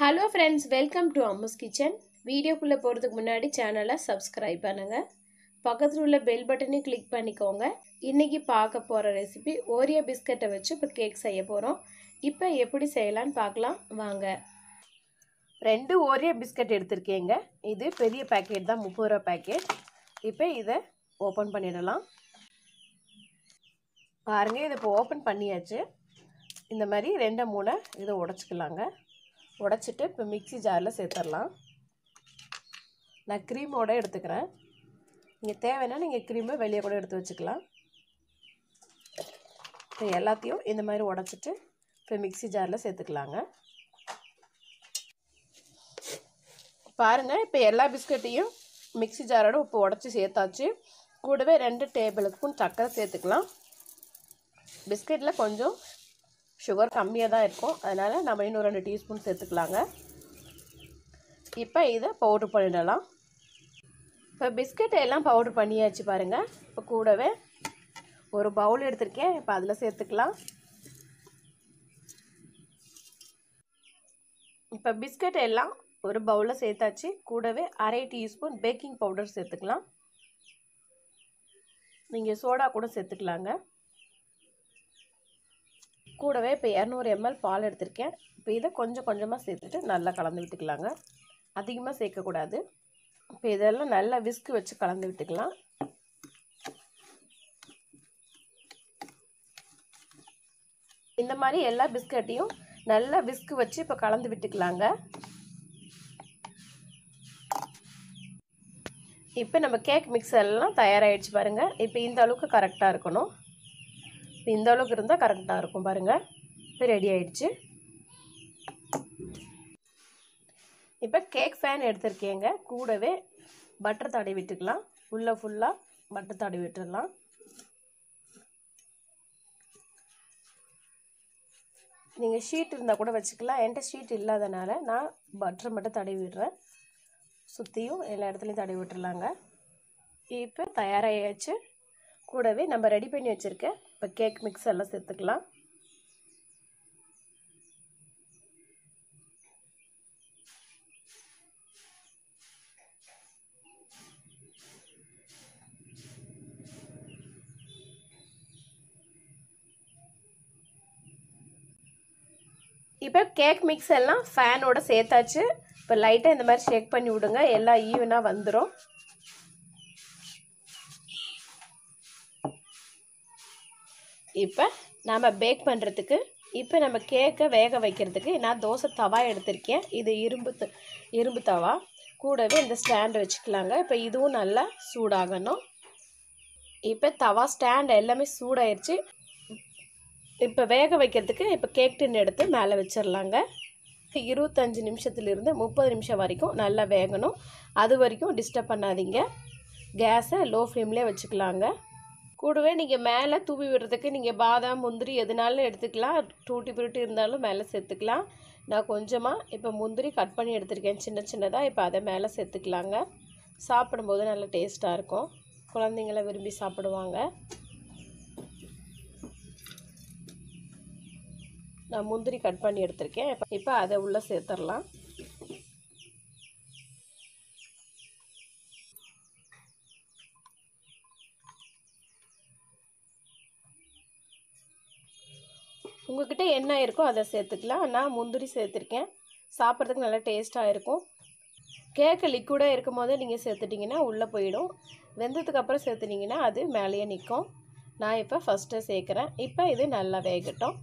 Hello friends welcome to Ammu's kitchen வீடியோக்குள்ளே போகிறதுக்கு முன்னாடி சேனலை சப்ஸ்கிரைப் பண்ணுங்கள் பக்கத்தில் உள்ள பெல் பட்டனையும் கிளிக் பண்ணிக்கோங்க. இன்றைக்கி பார்க்க போகிற ரெசிபி ஓரியோ பிஸ்கட்டை வச்சு இப்போ கேக் செய்ய போகிறோம் இப்போ எப்படி செய்யலான்னு பார்க்கலாம். வாங்க. ரெண்டு ஓரியோ பிஸ்கட் எடுத்திருக்கேங்க. இது பெரிய பேக்கெட் தான் முப்பது ரூபா பேக்கெட் இப்போ இதை ஓப்பன் பண்ணிடலாம். பாருங்கள் இதை இப்போ ஓப்பன் பண்ணியாச்சு. இந்த மாதிரி ரெண்டை மூணை இதை உடச்சிக்கலாங்க. உடச்சிட்டு இப்போ மிக்சி ஜாரில் சேர்த்துடலாம் நான் க்ரீமோடு எடுத்துக்கிறேன். நீங்கள் தேவைன்னா நீங்கள் க்ரீமை வெளியே கூட எடுத்து வச்சுக்கலாம். இப்போ எல்லாத்தையும் இந்த மாதிரி உடச்சிட்டு இப்போ மிக்சி ஜாரில் சேர்த்துக்கலாங்க. பாருங்கள் இப்போ எல்லா பிஸ்கட்டையும் மிக்சி ஜாரோட இப்போ உடச்சி சேர்த்தாச்சு. கூடவே ரெண்டு டேபிள் ஸ்பூன் சர்க்கரை சேர்த்துக்கலாம். பிஸ்கெட்டில் கொஞ்சம் சுகர் கம்மியாக தான் இருக்கும். அதனால் நம்ம இன்னும் ரெண்டு டீஸ்பூன் சேர்த்துக்கலாங்க. இப்போ இதை பவுட்ரு பண்ணிடலாம். இப்போ பிஸ்கெட்டை எல்லாம் பவுட்ரு பண்ணியாச்சு பாருங்கள் இப்போ கூடவே ஒரு பவுல் எடுத்திருக்கேன். இப்போ அதில் சேர்த்துக்கலாம். இப்போ பிஸ்கட் எல்லாம் ஒரு பவுலில் சேர்த்தாச்சு. கூடவே அரை டீஸ்பூன் பேக்கிங் பவுடர் சேர்த்துக்கலாம். நீங்கள் சோடா கூட சேர்த்துக்கலாங்க. கூடவே இப்போ இரநூறு எம்எல் பால் எடுத்திருக்கேன். இப்போ இதை கொஞ்சம் கொஞ்சமாக சேர்த்துட்டு நல்லா கலந்து விட்டுக்கலாங்க. அதிகமாக சேர்க்கக்கூடாது இப்போ இதெல்லாம் நல்லா விஸ்கு வச்சு கலந்து விட்டுக்கலாம். இந்த மாதிரி எல்லா பிஸ்கட்டையும் நல்லா விஸ்கு வச்சு இப்போ கலந்து விட்டுக்கலாங்க. இப்போ நம்ம கேக் மிக்ஸ் எல்லாம் தயாராகிடுச்சு பாருங்கள் இப்போ இந்த அளவுக்கு கரெக்டாக இருக்கணும். இப்போ இந்த அளவுக்கு இருந்தால் கரெக்டாக இருக்கும் பாருங்கள் இப்போ ரெடி ஆயிடுச்சு. இப்போ கேக் ஃபேன் எடுத்திருக்கேங்க. கூடவே பட்டர் தடவி விட்டுக்கலாம். உள்ளே ஃபுல்லாக பட்டர் தடவி விட்டுடலாம். நீங்கள் ஷீட் இருந்தால் கூட வச்சுக்கலாம். என்கிட்ட ஷீட் இல்லாதனால நான் பட்டர் மட்டும் தடவி விடுறேன். சுற்றியும் எல்லா இடத்துலையும் தடவி விட்டுறலாங்க இப்போ தயாராகியாச்சு கூடவே நம்ம ரெடி பண்ணி வச்சுருக்க இப்போ கேக் மிக்ஸ் எல்லாம் சேர்த்துக்கலாம். இப்போ கேக் மிக்ஸ் எல்லாம் ஃபேனோட சேர்த்தாச்சு. இப்போ லைட்டாக இந்த மாதிரி ஷேக் பண்ணி விடுங்க. எல்லாம் ஈவனாக வந்துடும் இப்போ நாம் பேக் பண்ணுறதுக்கு இப்போ நம்ம கேக்கை வேக வைக்கிறதுக்கு நான் தோசை தவா எடுத்திருக்கேன். இது இரும்பு இரும்பு தவா. கூடவே இந்த ஸ்டாண்டு வச்சுக்கலாங்க. இப்போ இதுவும் நல்லா சூடாகணும். இப்போ தவா ஸ்டாண்ட் எல்லாமே சூடாயிருச்சு. இப்போ வேக வைக்கிறதுக்கு இப்போ கேக் டின் எடுத்து மேலே வச்சிடலாங்க இருபத்தஞ்சி நிமிஷத்துலேருந்து முப்பது நிமிஷம் வரைக்கும் நல்லா வேகணும். அது வரைக்கும் டிஸ்டர்ப் பண்ணாதீங்க. கேஸை லோ ஃப்ளேம்லேயே வச்சுக்கலாங்க. கூடவே நீங்கள் மேலே தூவி விடுறதுக்கு நீங்கள் பாதாம் முந்திரி எதுனாலும் எடுத்துக்கலாம். டூட்டி புருட்டி இருந்தாலும் மேலே சேர்த்துக்கலாம். நான் கொஞ்சமாக இப்போ முந்திரி கட் பண்ணி எடுத்திருக்கேன். சின்ன சின்னதாக இப்போ அதை மேலே சேர்த்துக்கலாங்க. சாப்பிடும்போது நல்லா டேஸ்ட்டாக இருக்கும். குழந்தைங்கள விரும்பி சாப்பிடுவாங்க. நான் முந்திரி கட் பண்ணி எடுத்திருக்கேன். இப்போ இப்போ அதை உள்ளே சேர்த்துடலாம். உங்கள்கிட்ட என்ன இருக்கோ அதை சேர்த்துக்கலாம். நான் முந்திரி சேர்த்துருக்கேன். சாப்பிட்றதுக்கு நல்லா டேஸ்ட்டாக இருக்கும். கேக்கு லிக்விடாக இருக்கும் போதே நீங்கள் சேர்த்துட்டிங்கன்னா உள்ளே போயிடும். வெந்ததுக்கு அப்புறம் சேர்த்துட்டிங்கன்னா அது மேலேயே நிற்கும். நான் இப்போ ஃபஸ்ட்டு சேர்க்குறேன். இப்போ இது நல்லா வேகட்டும்.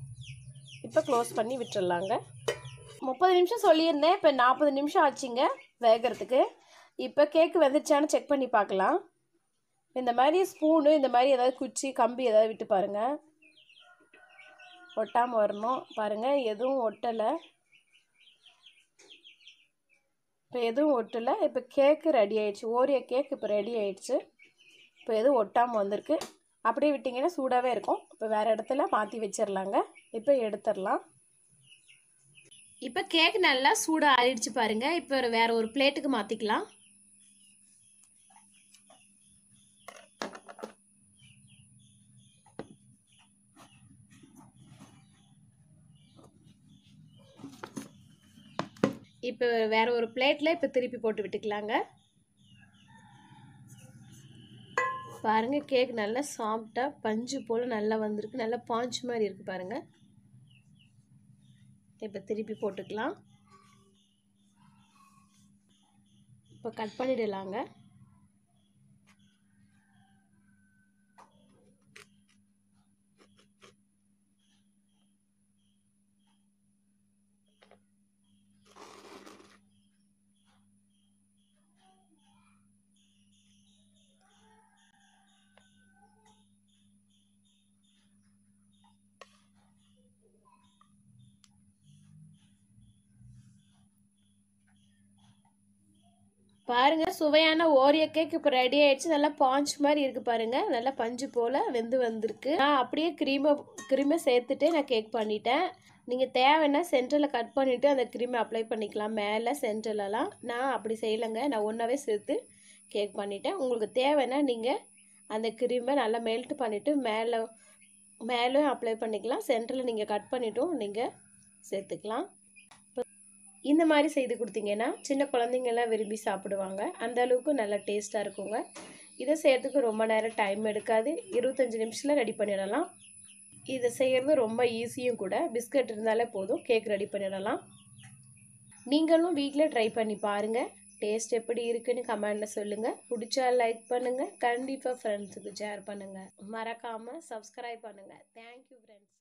இப்போ க்ளோஸ் பண்ணி விட்டுடலாங்க முப்பது நிமிஷம் சொல்லியிருந்தேன். இப்போ நாற்பது நிமிஷம் ஆச்சுங்க வேகிறதுக்கு. இப்போ கேக்கு வெந்துச்சான்னு செக் பண்ணி பார்க்கலாம். இந்த மாதிரி ஸ்பூனு இந்த மாதிரி ஏதாவது குச்சி கம்பி ஏதாவது விட்டு பாருங்கள் ஒட்டாமல் வரணும். பாருங்கள் எதுவும் ஒட்டலை. இப்போ எதுவும் ஒட்டலை. இப்போ கேக்கு ரெடி ஆயிடுச்சு. ஓரிய கேக் இப்போ ரெடி ஆயிடுச்சு. இப்போ எதுவும் ஒட்டாமல் வந்திருக்கு. அப்படியே விட்டிங்கன்னா சூடாகவே இருக்கும். இப்போ வேறு இடத்துல மாற்றி வச்சிடலாங்க இப்போ எடுத்துடலாம் இப்போ கேக் நல்லா சூடாக ஆயிடுச்சு பாருங்கள் இப்போ வேறு ஒரு பிளேட்டுக்கு மாற்றிக்கலாம் இப்போ வேறு ஒரு பிளேட்டில் இப்போ திருப்பி போட்டு விட்டுக்கலாங்க. பாருங்கள் கேக் நல்லா சாஃப்டாக பஞ்சு போல் நல்லா வந்திருக்கு. நல்லா பாஞ்சு மாதிரி இருக்குது பாருங்கள் இப்போ திருப்பி போட்டுக்கலாம். இப்போ கட் பண்ணிடலாங்க. பாருங்க சுவையான ஓரியோ கேக் இப்போ ரெடி ஆயிடுச்சு. நல்லா பாஞ்ச் மாதிரி இருக்கு பாருங்க. நல்லா பஞ்சு போல வெந்து வந்திருக்கு. நான் அப்படியே க்ரீமை க்ரீமை சேர்த்துட்டே நான் கேக் பண்ணிட்டேன். நீங்கள் தேவைன்னா சென்டரில் கட் பண்ணிவிட்டு அந்த க்ரீமை அப்ளை பண்ணிக்கலாம். மேலே சென்டர்லலாம் நான் அப்படி செய்யலைங்க. நான் ஒன்றாவே சேர்த்து கேக் பண்ணிட்டேன். உங்களுக்கு தேவைன்னா நீங்கள் அந்த க்ரீமை நல்லா மெல்ட் பண்ணிவிட்டு மேலே மேலேயும் அப்ளை பண்ணிக்கலாம். சென்டரில் நீங்கள் கட் பண்ணிவிட்டும் நீங்கள் சேர்த்துக்கலாம். இந்த மாதிரி செய்து கொடுத்தீங்கன்னா சின்ன குழந்தைங்கள்லாம் விரும்பி சாப்பிடுவாங்க. அந்த அளவுக்கு நல்லா டேஸ்ட்டாக இருக்குங்க. இதை செய்கிறதுக்கு ரொம்ப நேரம் டைம் எடுக்காது. இருபத்தஞ்சி நிமிஷத்தில் ரெடி பண்ணிடலாம். இதை செய்கிறது ரொம்ப ஈஸியும் கூட. பிஸ்கட் இருந்தாலே போதும். கேக் ரெடி பண்ணிடலாம். நீங்களும் வீட்டில் ட்ரை பண்ணி பாருங்கள் டேஸ்ட் எப்படி இருக்குன்னு கமெண்டில் சொல்லுங்கள் பிடிச்சா லைக் பண்ணுங்கள் கண்டிப்பாக ஃப்ரெண்ட்ஸுக்கு ஷேர் பண்ணுங்கள் மறக்காமல் சப்ஸ்கிரைப் பண்ணுங்கள் தேங்க்யூ ஃப்ரெண்ட்ஸ்